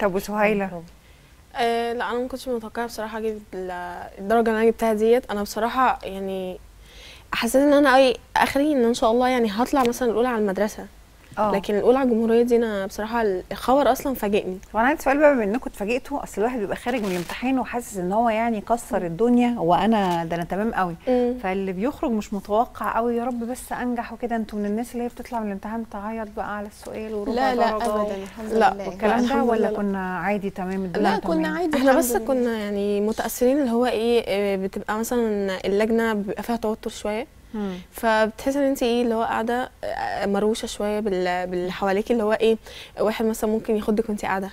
طب وسهيلة؟ آه لا أنا ما كنتش متوقعة بصراحة أجيب ال- الدرجة اللي أنا جبتها ديت. أنا بصراحة يعني حسيت إن أنا أي أخري إن إن شاء الله يعني هطلع مثلا الأولى على المدرسة. آه. لكن الأولى على الجمهورية دي أنا بصراحة الخبر أصلا فاجئني. وأنا عندي سؤال بقى بما إنكم اتفاجئتوا أصل الواحد بيبقى خارج من الامتحان وحاسس إن هو يعني كسر الدنيا وأنا ده أنا تمام قوي. فاللي بيخرج مش متوقع قوي يا رب بس أنجح وكده. أنتوا من الناس اللي هي بتطلع من الامتحان تعيط بقى على السؤال وربع لا لا ابدا الحمد لا، لله. والكلام ده ولا لله. كنا عادي تمام الدنيا لا كنا تمام؟ عادي إحنا بس. كنا يعني متأثرين اللي هو إيه آه، بتبقى مثلا اللجنة بيبقى فيها توتر شوية. مم. فبتحس إن انت إيه اللي هو قاعدة آه، مروشة شوية بال- باللي حواليك اللي هو إيه واحد مثلا ممكن ياخدك وانت قاعدة.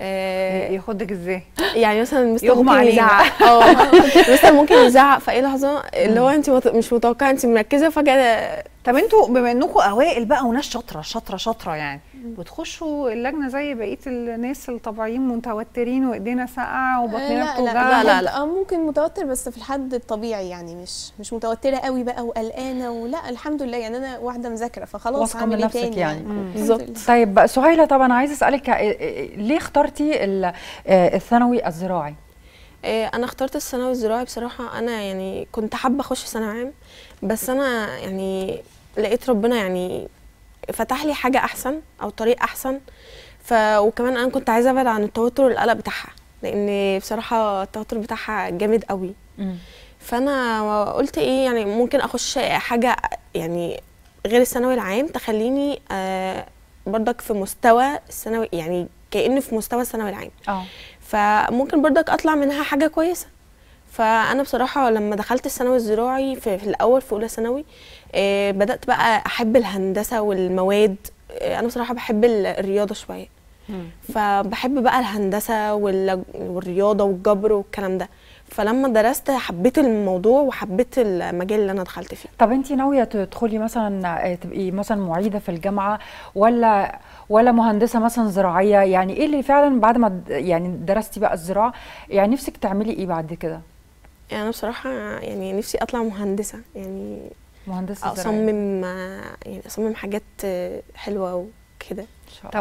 آه، ياخدك إزاي؟ يعني مثلا مستر يغمى ممكن يزعق. آه. مستر ممكن يزعق في اي لحظة؟ اللي هو انت مش متوقعة انت مركزة فجأة طب أنتوا بما إنكم أوائل بقى وناس شاطرة شاطرة شاطرة يعني بتخشوا اللجنة زي بقية الناس الطبيعيين متوترين وإيدينا ساقعة وبطننا لا لا بتوجعنا لا، لا. آه ممكن متوتر بس في الحد الطبيعي يعني مش مش متوترة قوي بقى وقلقانة ولا الحمد لله يعني أنا واحدة مذاكرة فخلاص هعمل من إيه نفسك تاني يعني. بالظبط. طيب سهيلة طبعا عايزة أسألك آه، آه، ليه اخترتي ال- آه، الثانوي الزراعي آه، أنا اخترت الثانوي الزراعي بصراحة أنا يعني كنت حابة أخش ثانوي عام بس أنا يعني لقيت ربنا يعني فتح لي حاجة أحسن أو طريق أحسن. ف وكمان أنا كنت عايزة أبعد عن التوتر والقلق بتاعها لأن بصراحة التوتر بتاعها جامد قوي. فأنا قلت إيه يعني ممكن أخش حاجة يعني غير الثانوي العام تخليني آه برضك في مستوى الثانوي يعني كأني في مستوى الثانوي العام. آه. فممكن برضك أطلع منها حاجة كويسة. فأنا بصراحة لما دخلت الثانوي الزراعي في, في الأول في أولى ثانوي آه بدأت بقى أحب الهندسة والمواد آه أنا بصراحة بحب ال- الرياضة شوية. فبحب بقى الهندسة وال- والرياضة والجبر والكلام ده. فلما درست حبيت الموضوع وحبيت المجال اللي أنا دخلت فيه. طب انت ناوية تدخلي مثلا آه، تبقي مثلا معيدة في الجامعة ولا ولا مهندسة مثلا زراعية؟ يعني إيه اللي فعلا بعد ما يعني درستي بقى الزراعة يعني نفسك تعملي إيه بعد كده؟ يعني أنا بصراحة يعني نفسي أطلع مهندسة يعني مهندسة أصمم يعني أصمم حاجات حلوة وكده.